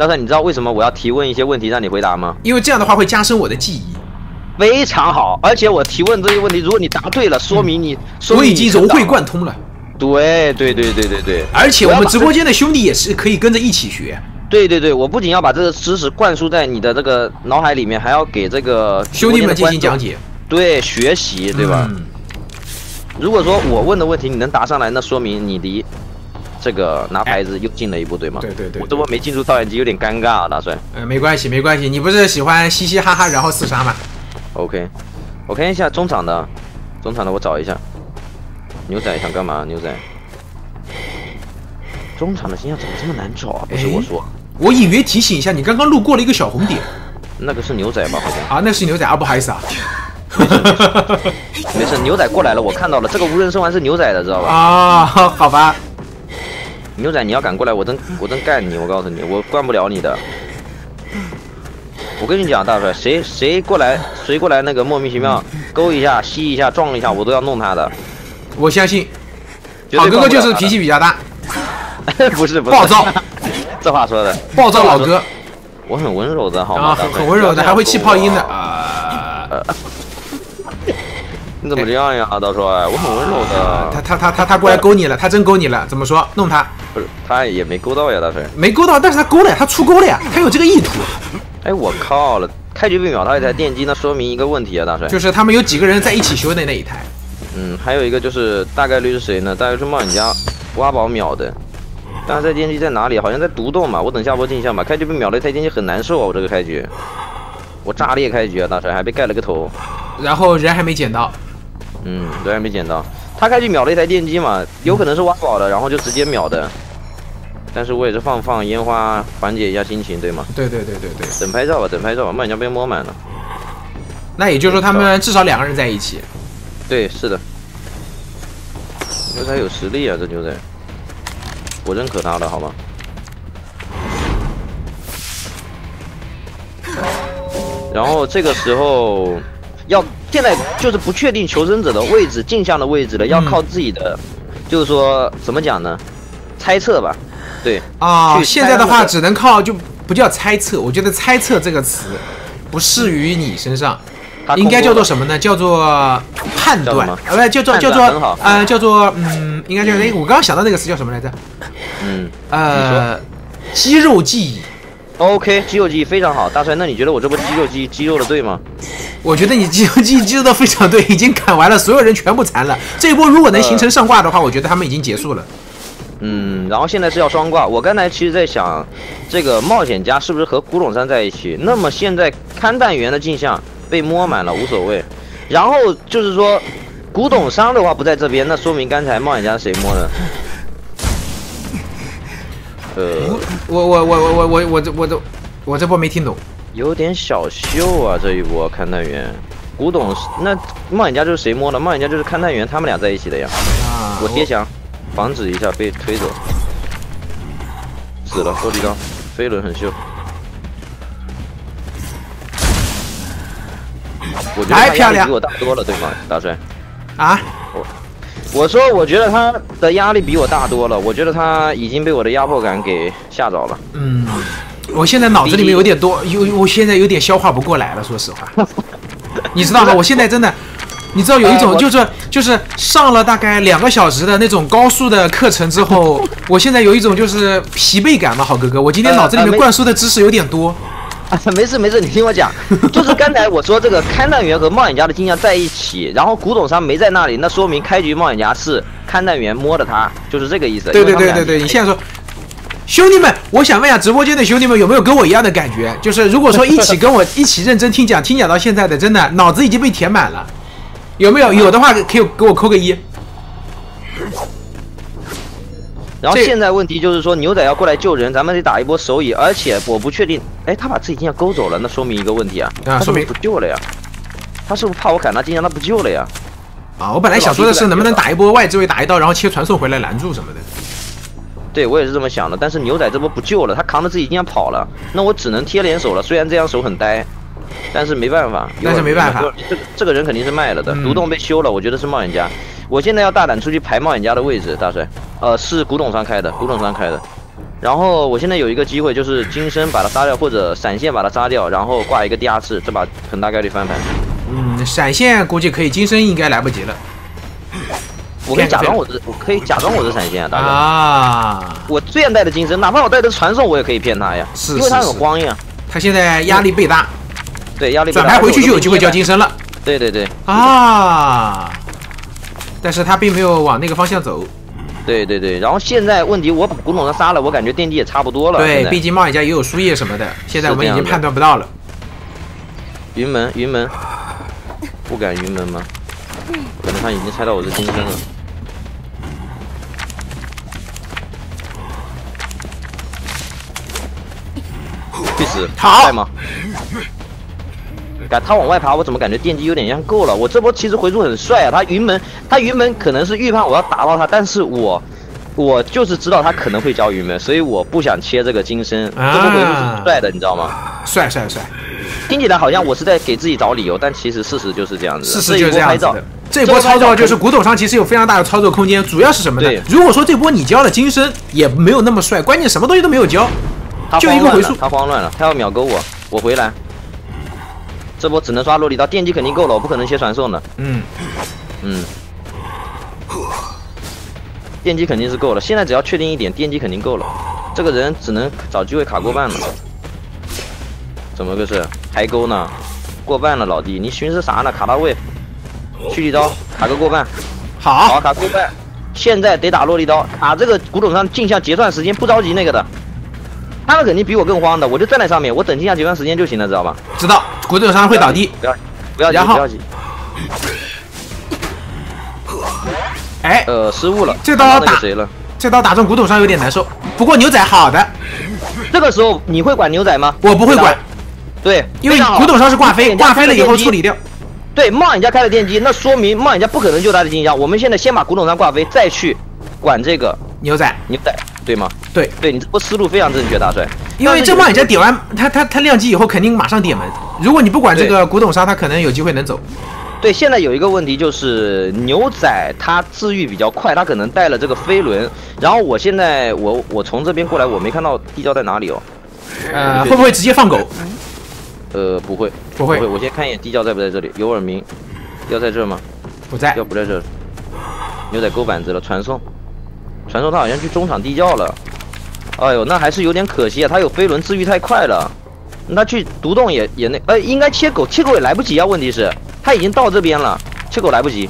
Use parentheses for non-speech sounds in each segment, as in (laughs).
大帅，你知道为什么我要提问一些问题让你回答吗？因为这样的话会加深我的记忆。非常好，而且我提问这些问题，如果你答对了，说明你，说我已经融会贯通了。对对对对对对，而且我们直播间的兄弟也是可以跟着一起学。对对对，我不仅要把这个知识灌输在你的这个脑海里面，还要给这个兄弟们进行讲解。对，学习，对吧？嗯如果说我问的问题你能答上来，那说明你离这个拿牌子又进了一步，对吗？对对对我这波没进出导演机有点尴尬啊，大帅。呃，没关系，没关系，你不是喜欢嘻嘻哈哈然后厮杀吗？OK，我看一下中场的，中场的我找一下。牛仔想干嘛？牛仔，中场的形象怎么这么难找啊？不是哎我说，我隐约提醒一下，你刚刚路过了一个小红点那个是牛仔吧？好像啊，那是牛仔啊，不好意思啊。没事，牛仔过来了，我看到了，这个无人生还是牛仔的，知道吧？啊，好吧，牛仔，你要敢过来，我真我真干你！我告诉你，我惯不了你的。我跟你讲，大帅，谁谁过来，谁过来那个莫名其妙勾一下、吸一下、撞一下，我都要弄他的。我相信绝对好哥哥就是脾气比较大，(laughs) 不是不是暴躁，(laughs) 这话说的，暴躁老哥我很温柔的，好吗？啊，很很温柔的，还会气泡音的。(laughs) 啊。你怎么这样呀，大帅？我很温柔的。他他他他他过来勾你了，他真勾你了，怎么说？弄他不是，他也没勾到呀，大帅。没勾到，但是他勾了呀，他出勾了呀，他有这个意图。哎，我靠了，开局被秒到一台电机，那说明一个问题啊，大帅。就是他们有几个人在一起修的那一台。嗯，还有一个就是大概率是谁呢？大概率是冒险家挖宝秒的。但是这电机在哪里？好像在独栋吧。我等下播镜像吧。开局被秒了一台电机很难受啊，我这个开局，我炸裂开局啊，大帅还被盖了个头。然后人还没捡到，嗯，对，还没捡到。他开局秒了一台电机嘛，有可能是挖宝的，然后就直接秒的。但是我也是放放烟花缓解一下心情，对吗？对对对对对，等拍照吧，等拍照吧，冒险家被摸满了。那也就是说他们至少两个人在一起。对，是的。牛仔有实力啊，这牛仔，我认可他了，好吗？然后这个时候要现在就是不确定求生者的位置、镜像的位置了，要靠自己的，就是说怎么讲呢？猜测吧，对，啊，去现在的话只能靠就不叫猜测，我觉得猜测这个词不适于你身上，应该叫做什么呢？叫做判断，呃，不叫做叫做呃叫做嗯，应该叫哎，我刚刚想到那个词叫什么来着？嗯。呃，肌肉记忆。，OK，肌肉记忆非常好，大帅，那你觉得我这波肌肉记忆肌肉的对吗？我觉得你肌肉记忆肌肉的非常对，(laughs) 已经砍完了，所有人全部残了。这一波如果能形成上挂的话，我觉得他们已经结束了。嗯，然后现在是要双挂。我刚才其实在想，这个冒险家是不是和古董山在一起？那么现在勘探员的镜像被摸满了，无所谓。然后就是说，古董商的话不在这边，那说明刚才冒险家谁摸的？呃，我我我我我我我这我这我这波没听懂。有点小秀啊，这一波勘探员。古董那冒险家就是谁摸的？冒险家就是勘探员，他们俩在一起的呀。啊，我贴墙，防止一下被推走。死了，多地刀，飞轮很秀。我觉得他漂亮比我大多了，对吗，大帅？啊，我说，我觉得他的压力比我大多了。我觉得他已经被我的压迫感给吓着了。嗯，我现在脑子里面有点多，有我现在有点消化不过来了，说实话。你知道吗？我现在真的，你知道有一种就是就是上了大概两个小时的那种高速的课程之后，我现在有一种就是疲惫感嘛，好哥哥，我今天呃脑子里面灌输的知识有点多。啊，(laughs) 没事没事，你听我讲，就是刚才我说这个勘探员和冒险家的镜像在一起，然后古董商没在那里，那说明开局冒险家是勘探员摸的他，就是这个意思。对对对对对，你现在说。兄弟们，我想问一下直播间的兄弟们有没有跟我一样的感觉？就是如果说一起跟我 (laughs) 一起认真听讲，听讲到现在的，真的脑子已经被填满了，有没有？有的话可以给我扣个一。然后现在问题就是说牛仔要过来救人，咱们得打一波手椅，而且我不确定，哎，他把自己镜像勾走了，那说明一个问题啊，他是不是啊说明不救了呀？他是不是怕我砍他镜像，他不救了呀？啊，我本来想说的是能不能打一波外置位打一刀，然后切传送回来拦住什么的。对我也是这么想的，但是牛仔这波不救了，他扛着自己镜像跑了，那我只能贴脸手了。虽然这样手很呆，但是没办法，但是没办法这个这个人肯定是卖了的，嗯独栋被修了，我觉得是冒险家。我现在要大胆出去排冒险家的位置，大帅，呃，是古董商开的，古董商开的。然后我现在有一个机会，就是金身把他杀掉，或者闪现把他杀掉，然后挂一个第二次，这把很大概率翻盘。嗯，闪现估计可以，金身应该来不及了。我可以假装我是，我可以假装我是闪现啊，大哥。啊，我最爱带的金身，哪怕我带的传送，我也可以骗他呀，是因为他是是很慌呀。他现在压力倍大，对，压力转牌回去就有机会交金。身了对对对啊。但是他并没有往那个方向走，对对对，然后现在问题，我把古董上杀了，我感觉电机也差不多了。对毕竟猫眼家也有输液什么的，现在我们已经判断不到了。云门云门，不敢云门吗？可能他已经猜到我是金身了。去死！好在吗？感他往外爬，我怎么感觉电机有点像够了？我这波其实回速很帅啊！他云门，他云门可能是预判我要打到他，但是我我就是知道他可能会交云门，所以我不想切这个金身。啊这波回复是帅的，你知道吗？帅帅帅，听起来好像我是在给自己找理由，但其实事实就是这样子的。事实就是这样子这一波拍照的。这波操作就是古董商其实有非常大的操作空间，主要是什么呢对？如果说这波你交了金身，也没有那么帅，关键什么东西都没有交，就一个回溯他慌乱了，他要秒勾我，我回来。这波只能刷洛丽刀，电击肯定够了，我不可能切传送的。嗯，嗯，电击肯定是够了，现在只要确定一点，电击肯定够了。这个人只能找机会卡过半了。怎么个事？还勾呢？过半了，老弟，你寻思啥呢？卡到位，蓄力刀卡个过半。好，好，卡过半，现在得打落地刀，卡这个古董上镜像结算时间不着急那个的，他们肯定比我更慌的，我就站在上面，我等镜像结算时间就行了，知道吧？知道古董商会倒地，不要不要急然后不要急，哎，呃，失误了，这刀打谁了？这刀打中古董上有点难受。不过牛仔好的，这个时候你会管牛仔吗？我不会管，对，因为古董上是挂飞，挂飞了以后处理掉。对，冒眼家开了电机，那说明冒眼家不可能救他的金箱。我们现在先把古董商挂飞，再去管这个牛仔，牛仔，对吗？对，对你这波思路非常正确，大帅。因为这冒眼家点完他他他亮机以后肯定马上点门，如果你不管这个古董杀，他可能有机会能走。对，现在有一个问题就是牛仔他治愈比较快，他可能带了这个飞轮。然后我现在我我从这边过来，我没看到地窖在哪里哦。呃，会不会直接放狗？呃，不会，不会不会。我先看一眼地窖在不在这里，有耳鸣，要在这吗？不在要。不在这。牛仔勾板子了，传送，传送他好像去中场地窖了。哎呦，那还是有点可惜啊，他有飞轮治愈太快了。那去独栋也也那呃，应该切狗，切狗也来不及啊。问题是他已经到这边了，切狗来不及。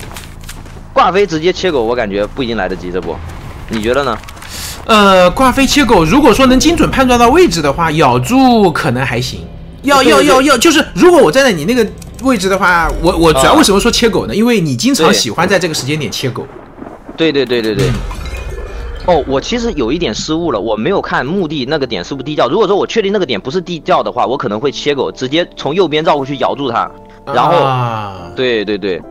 挂飞直接切狗，我感觉不一定来得及这波，你觉得呢？呃，挂飞切狗，如果说能精准判断到位置的话，咬住可能还行。要要要要，就是如果我站在你那个位置的话，我我主要啊为什么说切狗呢？因为你经常喜欢在这个时间点切狗。对对对对对。哦，我其实有一点失误了，我没有看墓地那个点是不是地窖。如果说我确定那个点不是地窖的话，我可能会切狗，直接从右边绕过去咬住它。然后，啊，对对对，